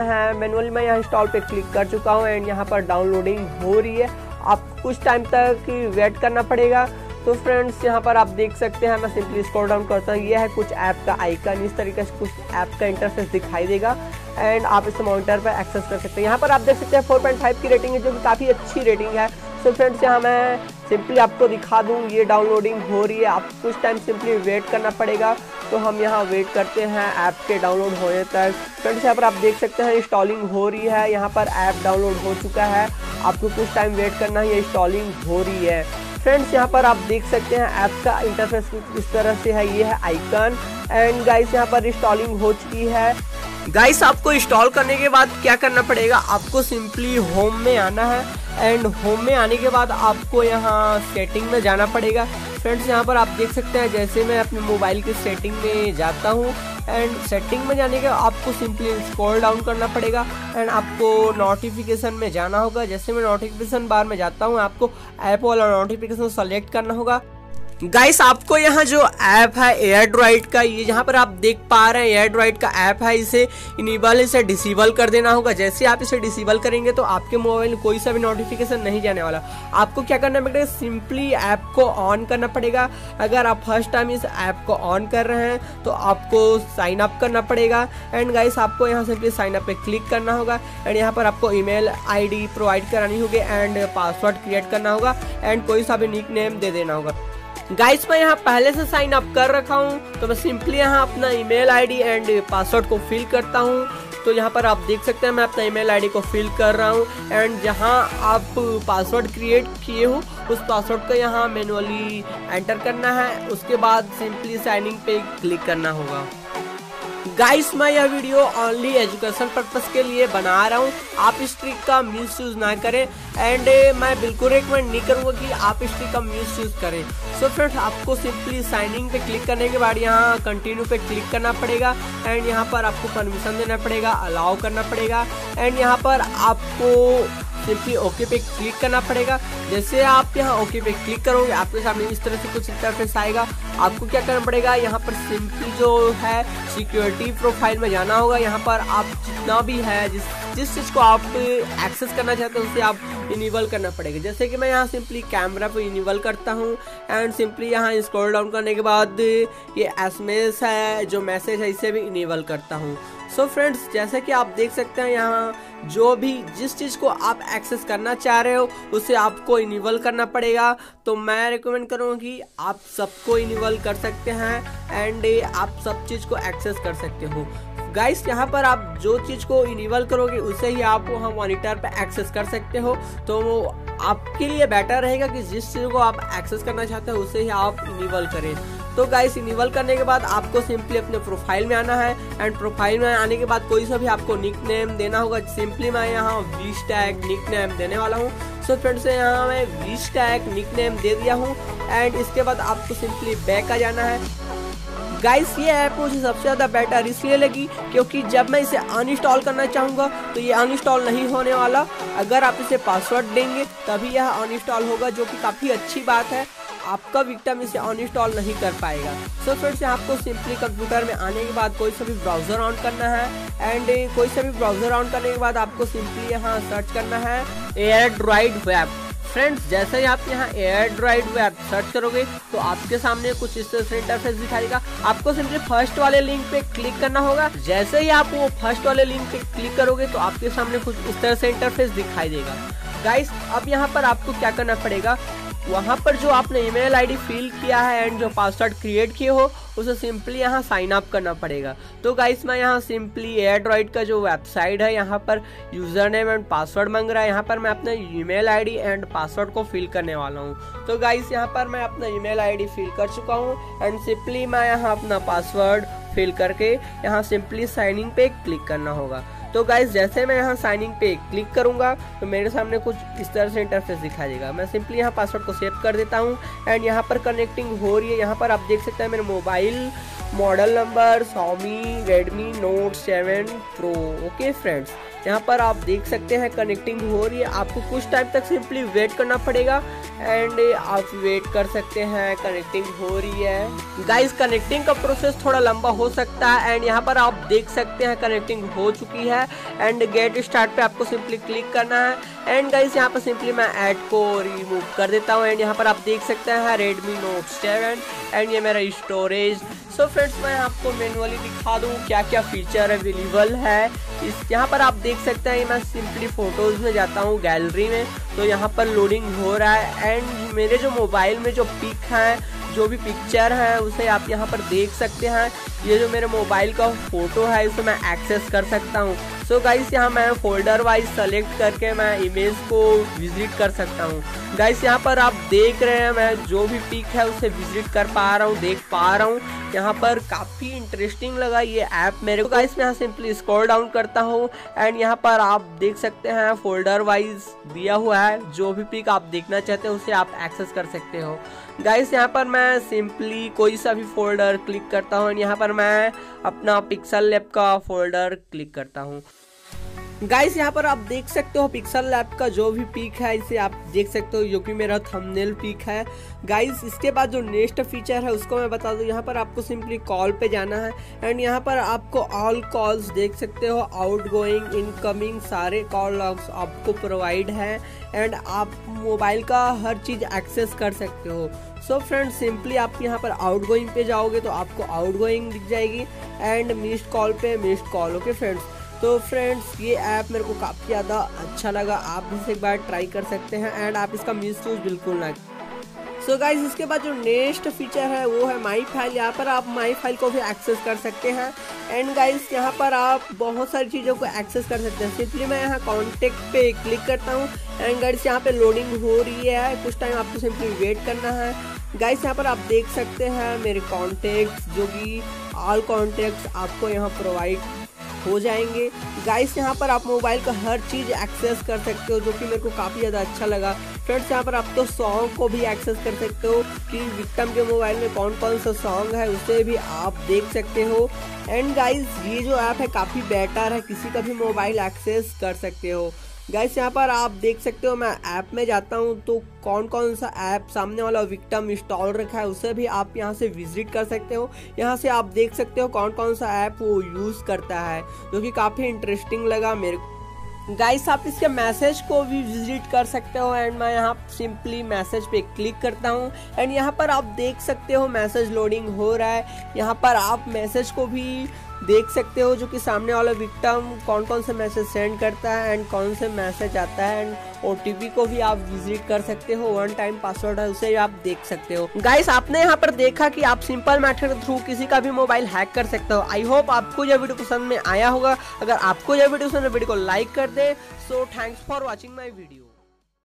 है मैनुअली मैं यहाँ इंस्टॉल पे क्लिक कर चुका हूँ एंड यहाँ पर डाउनलोडिंग हो रही है। आप कुछ टाइम तक वेट करना पड़ेगा। तो फ्रेंड्स यहाँ पर आप देख सकते हैं, मैं सिंपली स्क्रॉल डाउन करता हूँ। ये है कुछ ऐप का आइकन इस तरीके से कुछ ऐप का इंटरफेस दिखाई देगा एंड आप इसे मॉनिटर पर एक्सेस कर सकते हैं। यहाँ पर आप देख सकते हैं 4.5 की रेटिंग है, जो कि काफ़ी अच्छी रेटिंग है। सो फ्रेंड्स यहाँ मैं सिंपली आपको दिखा दूँ, ये डाउनलोडिंग हो रही है। आप कुछ टाइम सिंपली वेट करना पड़ेगा। तो हम यहाँ वेट करते हैं ऐप के डाउनलोड होने तक। फ्रेंड्स यहाँ पर आप देख सकते हैं इंस्टॉलिंग हो रही है। यहाँ पर ऐप डाउनलोड हो चुका है। आपको कुछ टाइम वेट करना है, ये इंस्टॉलिंग हो रही है। फ्रेंड्स यहाँ पर आप देख सकते हैं ऐप का इंटरफेस इस तरह से है, ये है आइकन एंड गाइस यहाँ पर इंस्टॉलिंग हो चुकी है। गाइस आपको इंस्टॉल करने के बाद क्या करना पड़ेगा? आपको सिंपली होम में आना है एंड होम में आने के बाद आपको यहाँ सेटिंग में जाना पड़ेगा। फ्रेंड्स यहाँ पर आप देख सकते हैं, जैसे मैं अपने मोबाइल की सेटिंग में जाता हूँ एंड सेटिंग में जाने के आपको सिंपली स्क्रॉल डाउन करना पड़ेगा एंड आपको नोटिफिकेशन में जाना होगा। जैसे मैं नोटिफिकेशन बार में जाता हूँ, आपको ऐप वाला नोटिफिकेशन सेलेक्ट करना होगा। गाइस आपको यहाँ जो ऐप है एयर ड्राइड का, ये यहाँ पर आप देख पा रहे हैं एयर ड्राइड का ऐप है, इसे इनेबल इसे डिसेबल कर देना होगा। जैसे आप इसे डिसेबल करेंगे तो आपके मोबाइल में कोई सा भी नोटिफिकेशन नहीं जाने वाला। आपको क्या करना पड़ेगा? सिंपली ऐप को ऑन करना पड़ेगा। अगर आप फ़र्स्ट टाइम इस ऐप को ऑन कर रहे हैं तो आपको साइन अप करना पड़ेगा। एंड गाइस आपको यहाँ सिंपली साइन अप पे क्लिक करना होगा। एंड यहाँ पर आपको ईमेल आईडी प्रोवाइड करानी होगी। एंड पासवर्ड क्रिएट करना होगा। एंड कोई सा भी निक नेम दे देना होगा। गाइस मैं यहाँ पहले से साइन अप कर रखा हूँ तो मैं सिंपली यहाँ अपना ईमेल आईडी एंड पासवर्ड को फिल करता हूँ। तो यहाँ पर आप देख सकते हैं, मैं अपना ईमेल आईडी को फिल कर रहा हूँ। एंड जहाँ आप पासवर्ड क्रिएट किए हो, उस पासवर्ड को यहाँ मैनुअली एंटर करना है। उसके बाद सिंपली साइनिंग पे क्लिक करना होगा। गाइस मैं यह वीडियो ओनली एजुकेशन पर्पस के लिए बना रहा हूँ। आप इस ट्रिक का मिस यूज़ ना करें। एंड मैं बिल्कुल रिकमेंड नहीं करूँगा कि आप इस ट्रिक का मिस यूज़ करें। सो so फ्रेंड्स आपको सिंपली साइनिंग पे क्लिक करने के बाद यहाँ कंटिन्यू पे क्लिक करना पड़ेगा। एंड यहाँ पर आपको परमिशन देना पड़ेगा अलाउ करना पड़ेगा। एंड यहाँ पर आपको सिंपली ओके पे क्लिक करना पड़ेगा। जैसे आप यहाँ ओके पे क्लिक करोगे, आपके सामने इस तरह से कुछ इंटरफेस आएगा। आपको क्या करना पड़ेगा? यहाँ पर सिंपली जो है सिक्योरिटी प्रोफ़ाइल में जाना होगा। यहाँ पर आप जितना भी है, जिस जिस चीज़ को आप एक्सेस करना चाहते हो, उसे आप इनेबल करना पड़ेगा। जैसे कि मैं यहाँ सिंपली कैमरा पे इनेबल करता हूँ एंड सिंपली यहाँ स्क्रॉल डाउन करने के बाद ये एसएमएस है, जो मैसेज है, इसे भी इनेबल करता हूँ। सो so फ्रेंड्स जैसे कि आप देख सकते हैं यहाँ जो भी जिस चीज़ को आप एक्सेस करना चाह रहे हो, उसे आपको इनिवल करना पड़ेगा। तो मैं रिकमेंड करूँगा कि आप सबको इनिवल कर सकते हैं एंड आप सब चीज़ को एक्सेस कर सकते हो। गाइस यहाँ पर आप जो चीज़ को इनिवल करोगे, उसे ही आप वहाँ मॉनिटर पे एक्सेस कर सकते हो। तो वो आपके लिए बेटर रहेगा कि जिस चीज़ को आप एक्सेस करना चाहते हो, उसे ही आप इनिवल करें। तो गाइस इनेबल करने के बाद आपको सिंपली अपने प्रोफ़ाइल में आना है एंड प्रोफ़ाइल में आने के बाद कोई सा भी आपको निक नेम देना होगा सिंपली मैं यहाँ वीस टैग निक नेम देने वाला हूँ। सो फ्रेंड्स यहाँ मैं वीस टैग निक नेम दे दिया हूँ एंड इसके बाद आपको सिंपली बैक आ जाना है। गाइस ये ऐप मुझे सबसे ज़्यादा बेटर इसलिए लगी क्योंकि जब मैं इसे अनइंस्टॉल करना चाहूँगा तो ये अनइंस्टॉल नहीं होने वाला। अगर आप इसे पासवर्ड देंगे, तभी यह अनइंस्टॉल होगा, जो कि काफ़ी अच्छी बात है। आपका विक्टम इसे अनइंस्टॉल नहीं कर पाएगा। सो so फ्रेंड्स आपको सिंपली कंप्यूटर में आने के बाद कोई सा भी ब्राउज़र ऑन करना है। एंड कोई सा भी ब्राउज़र ऑन करने के बाद आपको सिंपली यहाँ सर्च करना है एयर ड्राइड वेब फ्रेंड्स जैसे ही आप यहाँ एयर ड्राइड वेब सर्च करोगे तो आपके सामने कुछ इस तरह से इंटरफेस दिखाएगा। आपको सिंपली फ़र्स्ट वाले लिंक पे क्लिक करना होगा। जैसे ही आप वो फ़र्स्ट वाले लिंक पे क्लिक करोगे तो आपके सामने कुछ इस तरह से इंटरफेस दिखाई देगा। गाइस अब यहाँ पर आपको क्या करना पड़ेगा? वहाँ पर जो आपने ईमेल आईडी फिल किया है एंड जो पासवर्ड क्रिएट किए हो, उसे सिंपली यहाँ साइन अप करना पड़ेगा। तो गाइस मैं यहाँ सिंपली एयरड्रॉइड का जो वेबसाइट है, यहाँ पर यूज़र नेम एंड पासवर्ड मांग रहा है। यहाँ पर मैं अपना ईमेल आईडी एंड पासवर्ड को फिल करने वाला हूँ। तो गाइस यहाँ पर मैं अपना ईमेल आईडी फिल कर चुका हूँ एंड सिंपली मैं यहाँ अपना पासवर्ड फिल करके यहाँ सिंपली साइनिंग पे क्लिक करना होगा। तो गाइज़ जैसे मैं यहाँ साइन इन पे क्लिक करूँगा तो मेरे सामने कुछ इस तरह से इंटरफेस दिखा देगा। मैं सिंपली यहाँ पासवर्ड को सेव कर देता हूँ एंड यहाँ पर कनेक्टिंग हो रही है। यहाँ पर आप देख सकते हैं मेरे mobile model number Somi Redmi note seven pro okay friends यहाँ पर आप देख सकते हैं कनेक्टिंग हो रही है। आपको कुछ टाइम तक सिंपली वेट करना पड़ेगा। एंड आप वेट कर सकते हैं कनेक्टिंग हो रही है। गाइस कनेक्टिंग का प्रोसेस थोड़ा लंबा हो सकता है। एंड यहाँ पर आप देख सकते हैं कनेक्टिंग हो चुकी है। एंड गेट स्टार्ट पे आपको सिंपली क्लिक करना है। एंड गाइस यहाँ पर सिंपली मैं ऐड को रिमूव कर देता हूँ एंड यहाँ पर आप देख सकते हैं रेडमी नोट सेवन एंड ये मेरा स्टोरेज सो फ्रेंड्स मैं आपको मैनुअली दिखा दूँ क्या क्या फीचर अवेलेबल है। इस, यहाँ पर आप देख सकते हैं मैं सिंपली फ़ोटोज़ में जाता हूँ गैलरी में। तो यहाँ पर लोडिंग हो रहा है एंड मेरे जो मोबाइल में जो पिक हैं, जो भी पिक्चर है, उसे आप यहाँ पर देख सकते हैं। ये जो मेरे मोबाइल का फ़ोटो है, इसे मैं एक्सेस कर सकता हूँ। सो गाइस यहाँ मैं फोल्डर वाइज सेलेक्ट करके मैं इमेज को विज़िट कर सकता हूँ। गाइस यहाँ पर आप देख रहे हैं, मैं जो भी पिक है उसे विज़िट कर पा रहा हूँ, देख पा रहा हूँ। यहाँ पर काफ़ी इंटरेस्टिंग लगा ये ऐप मेरे को। गाइस मैं यहाँ सिंपली स्क्रॉल डाउन करता हूँ एंड यहाँ पर आप देख सकते हैं फोल्डर वाइज दिया हुआ है। जो भी पिक आप देखना चाहते हो, उसे आप एक्सेस कर सकते हो। गाइस यहाँ पर मैं सिंपली कोई सा भी फोल्डर क्लिक करता हूँ यहाँ पर मैं अपना पिक्सल लैब का फोल्डर क्लिक करता हूँ। गाइस यहाँ पर आप देख सकते हो पिक्सल लैब का जो भी पिक है, इसे आप देख सकते हो जो कि मेरा थंबनेल पिक है। गाइस इसके बाद जो नेक्स्ट फीचर है, उसको मैं बता दूँ, यहाँ पर आपको सिंपली कॉल पे जाना है। एंड यहाँ पर आपको ऑल कॉल्स देख सकते हो आउट गोइंग इनकमिंग सारे कॉल लॉग्स आपको प्रोवाइड है। एंड आप मोबाइल का हर चीज़ एक्सेस कर सकते हो। सो फ्रेंड सिंपली आप यहाँ पर आउट गोइंग पे जाओगे तो आपको आउट गोइंग दिख जाएगी। एंड मिस्ड कॉल पे मिस्ड कॉल ओके फ्रेंड्स तो फ्रेंड्स ये ऐप मेरे को काफ़ी ज़्यादा अच्छा लगा। आप भी इसे एक बार ट्राई कर सकते हैं एंड आप इसका मिस यूज़ बिल्कुल ना सो so गाइज़ इसके बाद जो नेक्स्ट फीचर है, वो है माई फ़ाइल यहाँ पर आप माई फ़ाइल को भी एक्सेस कर सकते हैं। एंड गाइज़ यहाँ पर आप बहुत सारी चीज़ों को एक्सेस कर सकते हैं। सिंपली मैं यहाँ कॉन्टेक्ट पे क्लिक करता हूँ। एंड गाइज़ यहाँ पे लोडिंग हो रही है। कुछ टाइम आपको सिंपली वेट करना है। गाइस यहाँ पर आप देख सकते हैं मेरे कॉन्टेक्ट जो कि ऑल कॉन्टेक्ट आपको यहाँ प्रोवाइड हो जाएँगे। गाइस यहाँ पर आप मोबाइल का हर चीज़ एक्सेस कर सकते हो, जो कि मेरे को काफ़ी ज़्यादा अच्छा लगा। फ्रेंड्स यहाँ पर आप तो सॉन्ग को भी एक्सेस कर सकते हो कि विक्टम के मोबाइल में कौन कौन सा सॉन्ग है, उसे भी आप देख सकते हो। एंड गाइस ये जो ऐप है, काफ़ी बेटर है, किसी का भी मोबाइल एक्सेस कर सकते हो। गाइस यहाँ पर आप देख सकते हो, मैं ऐप में जाता हूँ तो कौन कौन सा ऐप सामने वाला विक्टम इंस्टॉल रखा है, उसे भी आप यहाँ से विज़िट कर सकते हो। यहाँ से आप देख सकते हो कौन कौन सा ऐप वो यूज़ करता है, जो कि काफ़ी इंटरेस्टिंग लगा मेरे को। गाइस आप इसके मैसेज को भी विज़िट कर सकते हो एंड मैं यहाँ सिंपली मैसेज पे क्लिक करता हूँ। एंड यहाँ पर आप देख सकते हो मैसेज लोडिंग हो रहा है। यहाँ पर आप मैसेज को भी देख सकते हो जो कि सामने वाला विक्टम कौन कौन से मैसेज सेंड करता है एंड कौन से मैसेज आता है एंड ओटीपी को भी आप विज़िट कर सकते हो वन टाइम पासवर्ड है, उसे आप देख सकते हो। गाइस आपने यहाँ पर देखा कि आप सिंपल मेथड के थ्रू किसी का भी मोबाइल हैक कर सकते हो। आई होप आपको यह वीडियो पसंद में आया होगा। अगर आपको यह वीडियो पसंद वीडियो को लाइक कर दे। So thanks for watching my video